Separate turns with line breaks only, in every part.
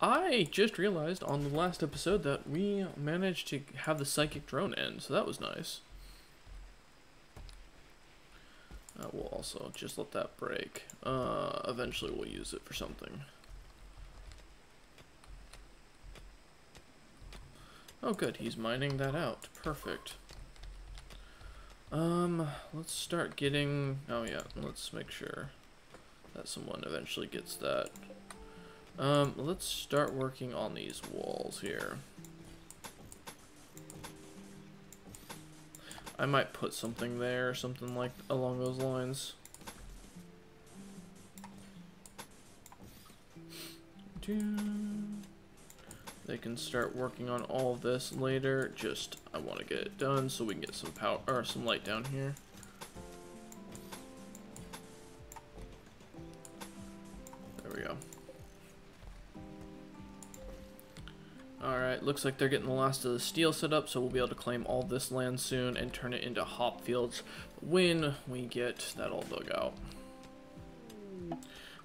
I just realized on the last episode that we managed to have the psychic drone end, so that was nice. Uh, we'll also just let that break. Uh, eventually we'll use it for something. Oh good, he's mining that out. Perfect. Um, let's start getting... Oh yeah, let's make sure that someone eventually gets that. Um, let's start working on these walls here. I might put something there, something like along those lines. They can start working on all this later. Just I want to get it done so we can get some power or some light down here. Looks like they're getting the last of the steel set up, so we'll be able to claim all this land soon and turn it into hop fields when we get that all dug out.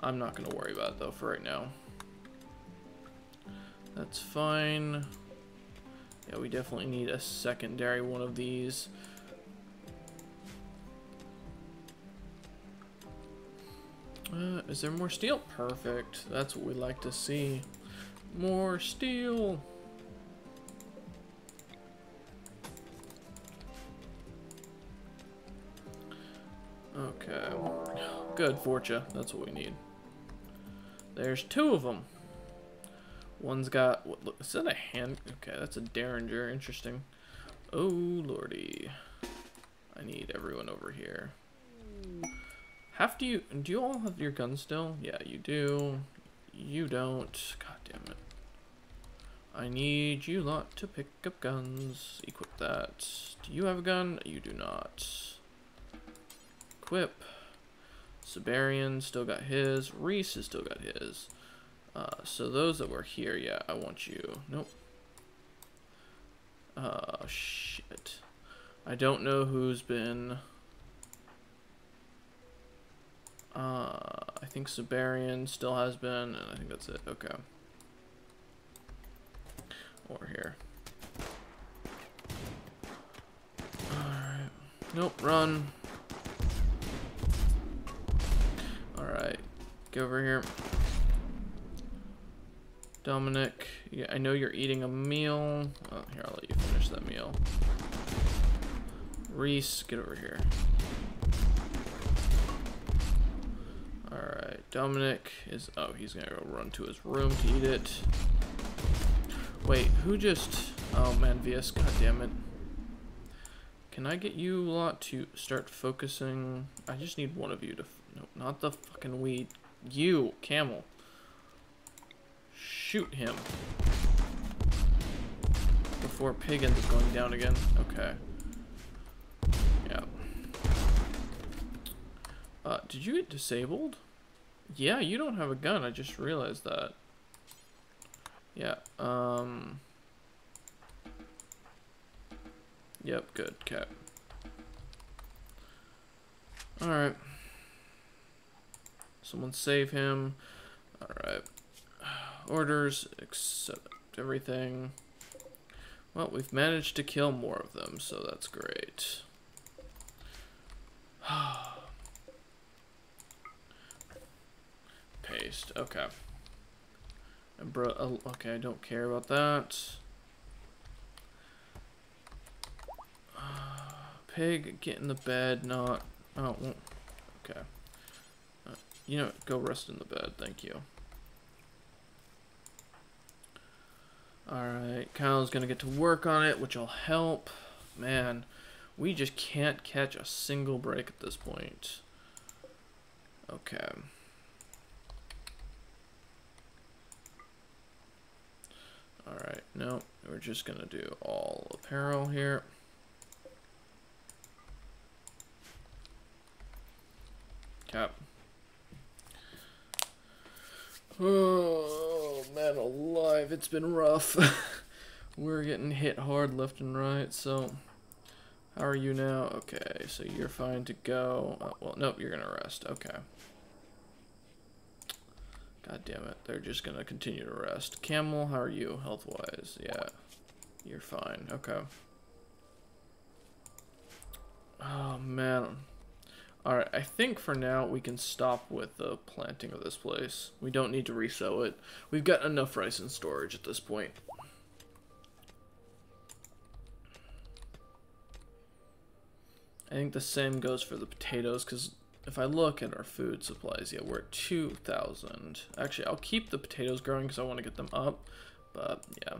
I'm not going to worry about it, though, for right now. That's fine. Yeah, we definitely need a secondary one of these. Uh, is there more steel? Perfect. That's what we like to see. More steel. Okay. Good, Fortune. That's what we need. There's two of them. One's got... What, look, is that a hand? Okay, that's a Derringer. Interesting. Oh, lordy. I need everyone over here. Have to you... Do you all have your guns still? Yeah, you do. You don't. God damn it. I need you lot to pick up guns. Equip that. Do you have a gun? You do not. Equip. Siberian still got his. Reese has still got his. Uh, so those that were here, yeah, I want you. Nope. Oh, shit. I don't know who's been... Uh, I think Siberian still has been, and I think that's it. Okay. Over here. Alright. Nope, run. Alright. Get over here. Dominic, yeah, I know you're eating a meal. Oh, here, I'll let you finish that meal. Reese, get over here. Alright, Dominic is... Oh, he's gonna go run to his room to eat it. Wait, who just... Oh, Manvius, god damn it. Can I get you lot to start focusing? I just need one of you to... No, not the fucking weed. You, Camel. Shoot him. Before Pig ends up going down again. Okay. Yeah. Uh, did you get disabled? Yeah, you don't have a gun. I just realized that. Yeah, um... Yep, good, cat. Alright. Someone save him. Alright. Orders, accept everything. Well, we've managed to kill more of them, so that's great. Paste, okay. Bro, okay, I don't care about that. Pig, get in the bed, not, oh, okay. Uh, you know, go rest in the bed, thank you. Alright, Kyle's gonna get to work on it, which will help. Man, we just can't catch a single break at this point. Okay. Alright, no, we're just gonna do all apparel here. Cap. Oh, man alive, it's been rough. We're getting hit hard left and right, so... How are you now? Okay, so you're fine to go. Oh, well, nope, you're gonna rest. Okay. God damn it. They're just gonna continue to rest. Camel, how are you health-wise? Yeah. You're fine. Okay. Oh, man. Alright, I think for now we can stop with the planting of this place. We don't need to resow it. We've got enough rice in storage at this point. I think the same goes for the potatoes, because if I look at our food supplies, yeah, we're at 2,000. Actually, I'll keep the potatoes growing because I want to get them up, but yeah.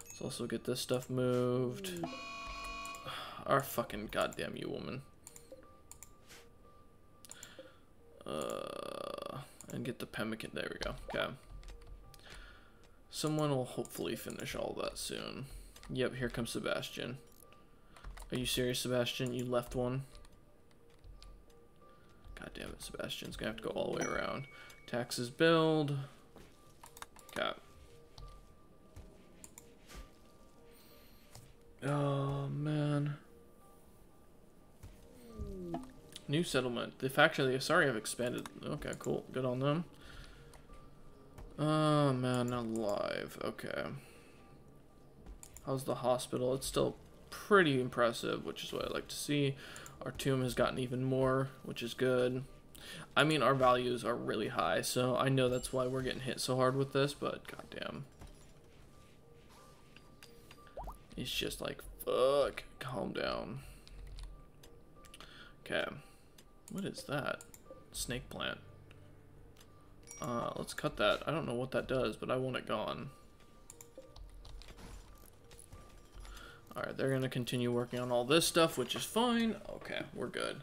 Let's also get this stuff moved. Our fucking goddamn you woman. Uh, and get the pemmican. There we go. Okay. Someone will hopefully finish all that soon. Yep, here comes Sebastian. Are you serious, Sebastian? You left one? God damn it, Sebastian's gonna have to go all the way around. Taxes build. Got. Oh, man. New settlement. The faction of the Asari have expanded. Okay, cool. Good on them. Oh, man, alive. Okay. How's the hospital? It's still pretty impressive, which is what I like to see. Our tomb has gotten even more, which is good. I mean, our values are really high, so I know that's why we're getting hit so hard with this, but goddamn. It's just like, fuck, calm down. Okay. What is that? Snake plant. Uh, let's cut that. I don't know what that does, but I want it gone. Alright, they're going to continue working on all this stuff, which is fine. Okay, we're good.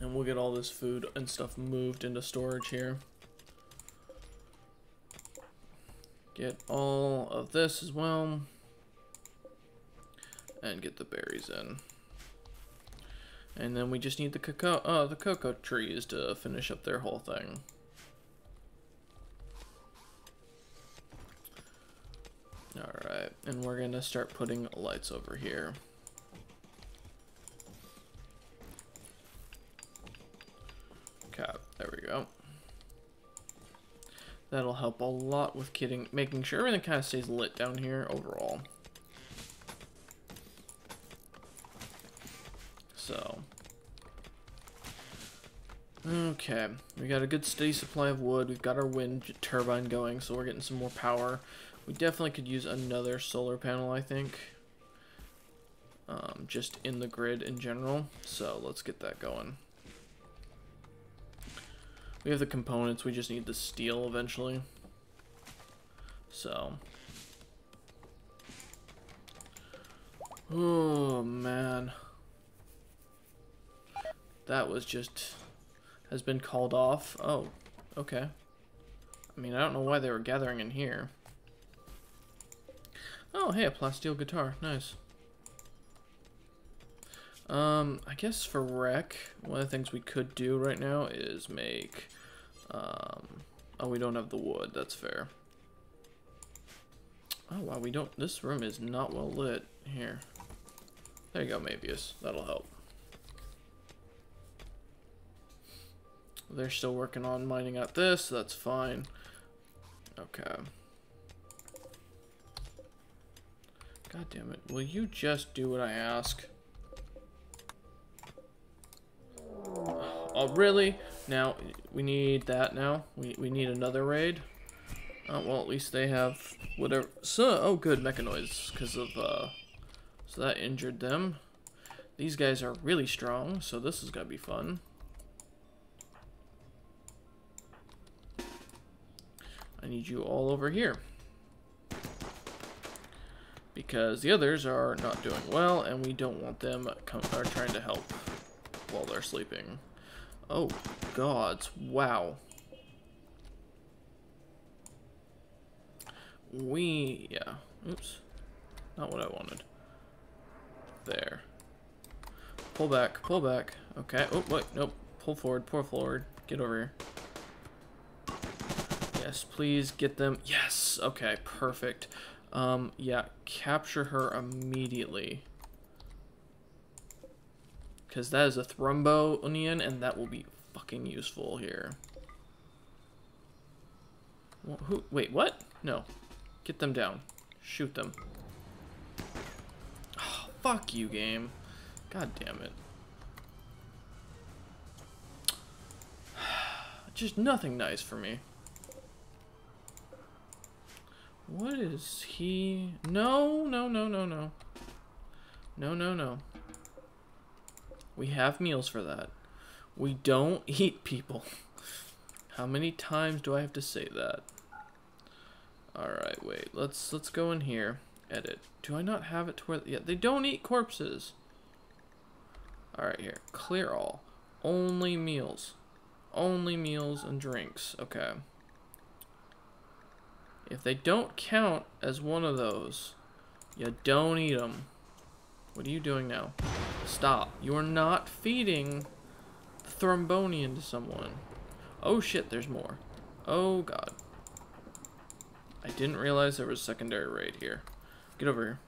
And we'll get all this food and stuff moved into storage here. Get all of this as well. And get the berries in. And then we just need the cocoa, uh, the cocoa trees to finish up their whole thing. Alright, and we're gonna start putting lights over here. Okay, there we go. That'll help a lot with getting, making sure everything kind of stays lit down here overall. Okay, we got a good steady supply of wood. We've got our wind turbine going, so we're getting some more power. We definitely could use another solar panel, I think. Um, just in the grid in general. So let's get that going. We have the components, we just need the steel eventually. So. Oh, man. That was just... Has been called off. Oh, okay. I mean, I don't know why they were gathering in here. Oh, hey, a plasteel guitar. Nice. Um, I guess for rec, one of the things we could do right now is make, um, oh, we don't have the wood. That's fair. Oh, wow, we don't, this room is not well lit. Here. There you go, Mabius. That'll help. They're still working on mining out this, so that's fine. Okay. God damn it. Will you just do what I ask? Oh, really? Now, we need that now? We, we need another raid? Oh, well, at least they have whatever. So, oh, good, mechanoids, because of, uh, so that injured them. These guys are really strong, so this is gonna be fun. I need you all over here because the others are not doing well and we don't want them come, are trying to help while they're sleeping. Oh, gods. Wow. We, yeah. Oops. Not what I wanted. There. Pull back, pull back. Okay. Oh, wait, nope. Pull forward, pull forward. Get over here. Yes, please get them. Yes. Okay, perfect. Um, yeah, capture her immediately. Because that is a Thrumbo Onion, and that will be fucking useful here. Who? Wait, what? No. Get them down. Shoot them. Oh, fuck you, game. God damn it. Just nothing nice for me. What is he? No, no, no, no, no. No, no, no. We have meals for that. We don't eat people. How many times do I have to say that? Alright, wait. Let's let's go in here. Edit. Do I not have it to where... Yeah, they don't eat corpses. Alright, here. Clear all. Only meals. Only meals and drinks. Okay. If they don't count as one of those, you don't eat them. What are you doing now? Stop. You are not feeding Thrombonian to someone. Oh shit, there's more. Oh god. I didn't realize there was a secondary raid here. Get over here.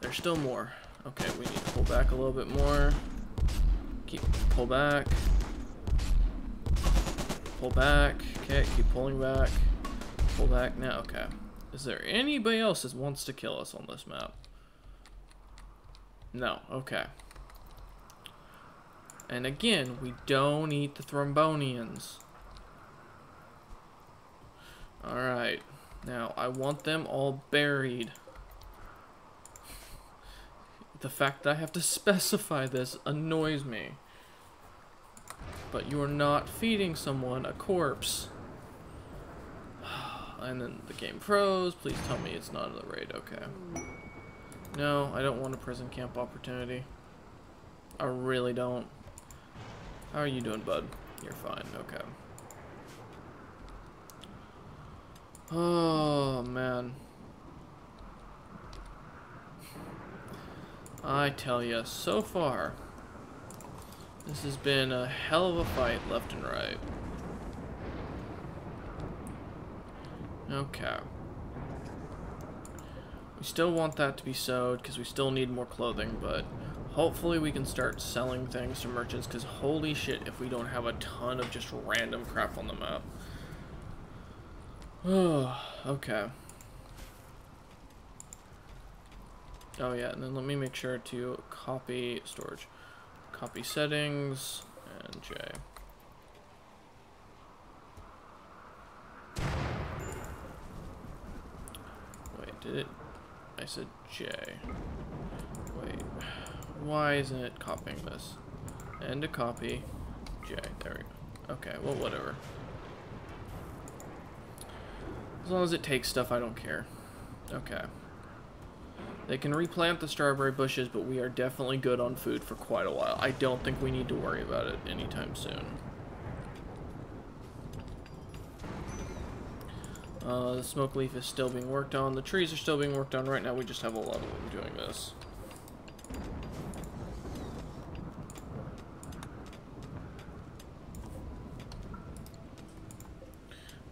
There's still more. Okay, we need to pull back a little bit more. Keep pull back. Pull back. Okay, keep pulling back. Pull back now. Okay. Is there anybody else that wants to kill us on this map? No. Okay. And again, we don't eat the Thrombonians. Alright. Now, I want them all buried. The fact that I have to specify this annoys me. But you are not feeding someone a corpse. And then the game froze. Please tell me it's not in the raid. Okay. No, I don't want a prison camp opportunity. I really don't. How are you doing, bud? You're fine. Okay. Oh, man. I tell you, so far, this has been a hell of a fight left and right. Okay. We still want that to be sewed because we still need more clothing, but hopefully we can start selling things to merchants because holy shit if we don't have a ton of just random crap on the map. Okay. Oh yeah, and then let me make sure to copy storage. Copy settings and J. Wait, did it? I said J. Wait, why isn't it copying this? And to copy J. There we go. Okay, well, whatever. As long as it takes stuff, I don't care. Okay. They can replant the strawberry bushes, but we are definitely good on food for quite a while. I don't think we need to worry about it anytime soon. Uh, the smoke leaf is still being worked on. The trees are still being worked on. Right now we just have a lot of them doing this.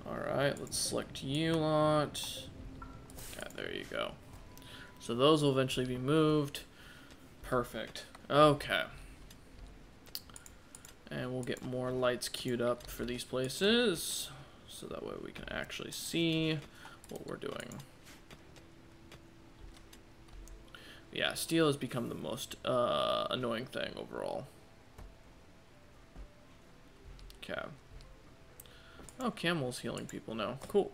Alright, let's select you lot. There you go. So those will eventually be moved. Perfect. Okay. And we'll get more lights queued up for these places. So that way we can actually see what we're doing. Yeah, steel has become the most uh, annoying thing overall. Okay. Oh, Camel's healing people now. Cool.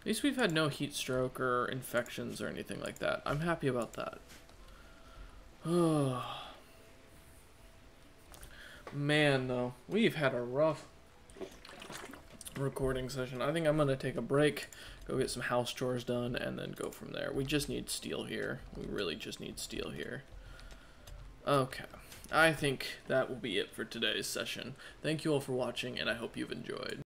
At least we've had no heat stroke or infections or anything like that. I'm happy about that. Oh. Man, though. We've had a rough recording session. I think I'm going to take a break, go get some house chores done, and then go from there. We just need steel here. We really just need steel here. Okay. I think that will be it for today's session. Thank you all for watching, and I hope you've enjoyed.